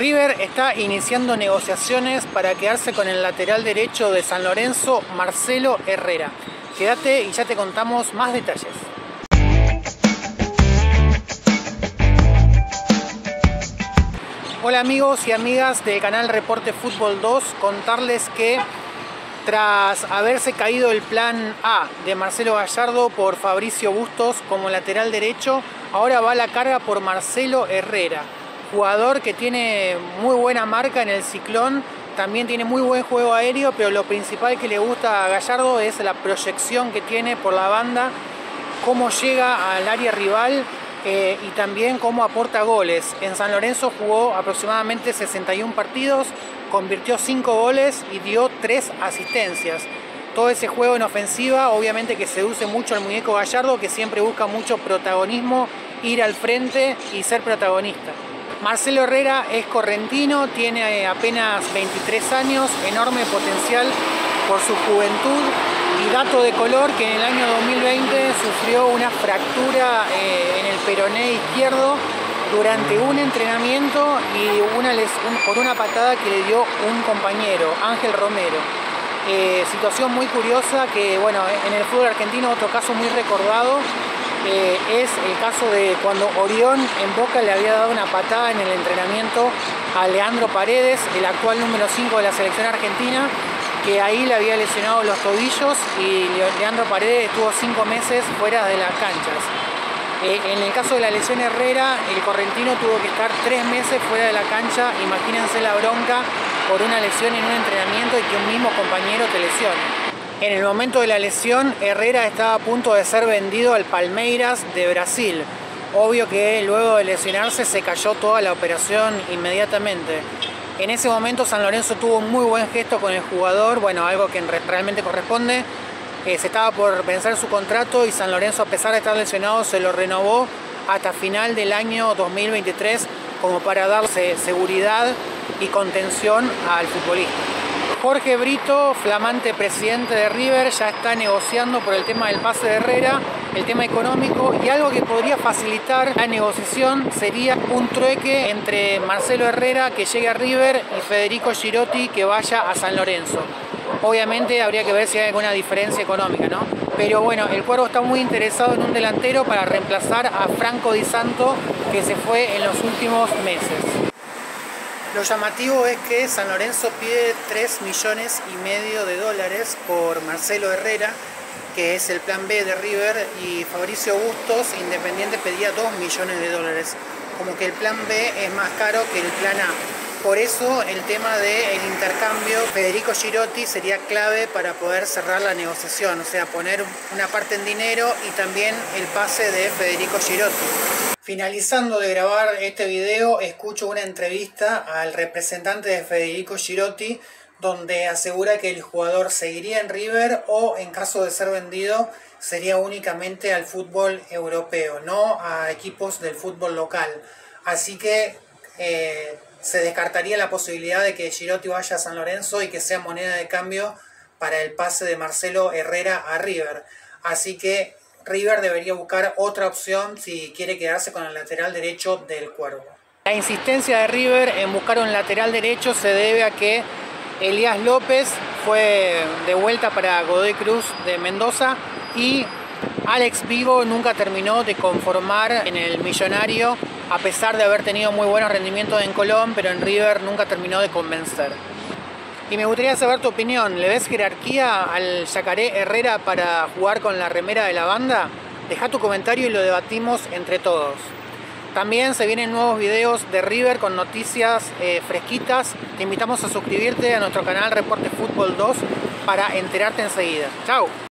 River está iniciando negociaciones para quedarse con el lateral derecho de San Lorenzo, Marcelo Herrera. Quédate y ya te contamos más detalles. Hola amigos y amigas del canal Reporte Fútbol 2, contarles que tras haberse caído el plan A de Marcelo Gallardo por Fabricio Bustos como lateral derecho, ahora va la carga por Marcelo Herrera, jugador que tiene muy buena marca en el ciclón, también tiene muy buen juego aéreo, pero lo principal que le gusta a Gallardo es la proyección que tiene por la banda, cómo llega al área rival eh, y también cómo aporta goles. En San Lorenzo jugó aproximadamente 61 partidos, convirtió 5 goles y dio 3 asistencias. Todo ese juego en ofensiva, obviamente que seduce mucho al muñeco Gallardo, que siempre busca mucho protagonismo, ir al frente y ser protagonista. Marcelo Herrera es correntino, tiene apenas 23 años, enorme potencial por su juventud y dato de color que en el año 2020 sufrió una fractura eh, en el peroné izquierdo durante un entrenamiento y una por una patada que le dio un compañero, Ángel Romero. Eh, situación muy curiosa que, bueno, en el fútbol argentino otro caso muy recordado eh, es el caso de cuando Orión en Boca le había dado una patada en el entrenamiento a Leandro Paredes, el actual número 5 de la selección argentina, que ahí le había lesionado los tobillos y Leandro Paredes estuvo 5 meses fuera de las canchas. Eh, en el caso de la lesión Herrera, el correntino tuvo que estar 3 meses fuera de la cancha, imagínense la bronca por una lesión en un entrenamiento y que un mismo compañero te lesione. En el momento de la lesión, Herrera estaba a punto de ser vendido al Palmeiras de Brasil. Obvio que luego de lesionarse se cayó toda la operación inmediatamente. En ese momento San Lorenzo tuvo un muy buen gesto con el jugador, bueno, algo que realmente corresponde. Eh, se estaba por pensar su contrato y San Lorenzo, a pesar de estar lesionado, se lo renovó hasta final del año 2023 como para darse seguridad y contención al futbolista. Jorge Brito, flamante presidente de River, ya está negociando por el tema del pase de Herrera, el tema económico y algo que podría facilitar la negociación sería un trueque entre Marcelo Herrera que llegue a River y Federico Girotti que vaya a San Lorenzo. Obviamente habría que ver si hay alguna diferencia económica, ¿no? Pero bueno, el cuervo está muy interesado en un delantero para reemplazar a Franco Di Santo que se fue en los últimos meses. Lo llamativo es que San Lorenzo pide 3 millones y medio de dólares por Marcelo Herrera, que es el plan B de River, y Fabricio Bustos, Independiente, pedía 2 millones de dólares. Como que el plan B es más caro que el plan A. Por eso el tema del intercambio Federico Girotti sería clave para poder cerrar la negociación, o sea, poner una parte en dinero y también el pase de Federico Girotti. Finalizando de grabar este video, escucho una entrevista al representante de Federico Girotti, donde asegura que el jugador seguiría en River o en caso de ser vendido sería únicamente al fútbol europeo, no a equipos del fútbol local. Así que eh, se descartaría la posibilidad de que Girotti vaya a San Lorenzo y que sea moneda de cambio para el pase de Marcelo Herrera a River. Así que River debería buscar otra opción si quiere quedarse con el lateral derecho del Cuervo. La insistencia de River en buscar un lateral derecho se debe a que Elías López fue de vuelta para Godoy Cruz de Mendoza y Alex Vigo nunca terminó de conformar en el millonario a pesar de haber tenido muy buenos rendimientos en Colón, pero en River nunca terminó de convencer. Y me gustaría saber tu opinión. ¿Le ves jerarquía al Yacaré Herrera para jugar con la remera de la banda? Deja tu comentario y lo debatimos entre todos. También se vienen nuevos videos de River con noticias eh, fresquitas. Te invitamos a suscribirte a nuestro canal Reporte Fútbol 2 para enterarte enseguida. ¡Chao!